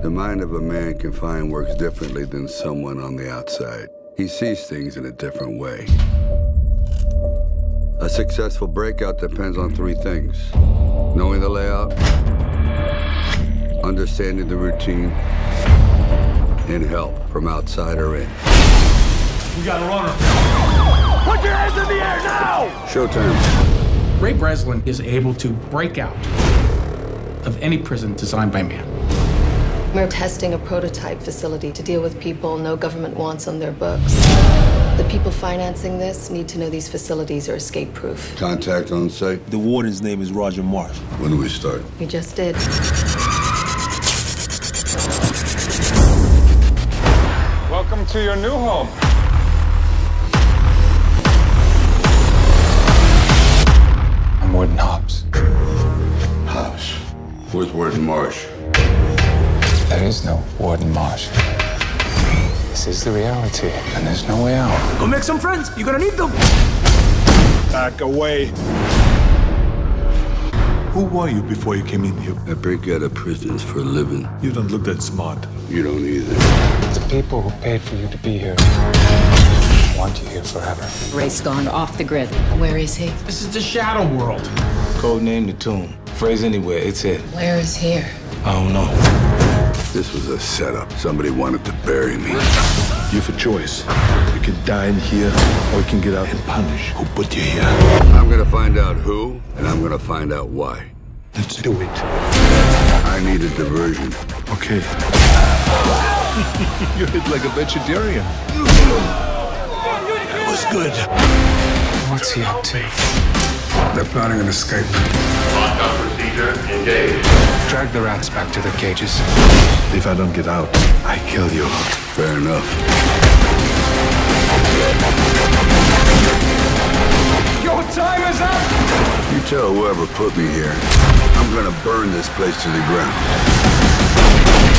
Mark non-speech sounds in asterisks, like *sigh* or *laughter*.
The mind of a man confined works differently than someone on the outside. He sees things in a different way. A successful breakout depends on three things knowing the layout, understanding the routine, and help from outside or in. We got a runner. Put your hands in the air now! Showtime. Ray Breslin is able to break out of any prison designed by man. We're testing a prototype facility to deal with people no government wants on their books. The people financing this need to know these facilities are escape proof. Contact on site. The warden's name is Roger Marsh. When do we start? We just did. Welcome to your new home. I'm Warden Hobbes. House. Where's Warden Marsh? There is no Warden Marsh. This is the reality, and there's no way out. Go make some friends. You're gonna need them. Back away. Who were you before you came in here? I break out of prisons for a living. You don't look that smart. You don't either. The people who paid for you to be here want you here forever. Ray's gone off the grid. Where is he? This is the shadow world. Code name the tomb. Phrase anywhere, it's it. Where is here? I don't know. This was a setup. Somebody wanted to bury me. You have a choice. You can die in here, or you can get out and punish who put you here. I'm gonna find out who, and I'm gonna find out why. Let's do it. I need a diversion. Okay. *laughs* you hit like a vegetarian. That was good. What's he up to? They're planning an escape. Lockout procedure engaged. Drag the rats back to their cages. If I don't get out, I kill you. Fair enough. Your time is up! You tell whoever put me here, I'm gonna burn this place to the ground.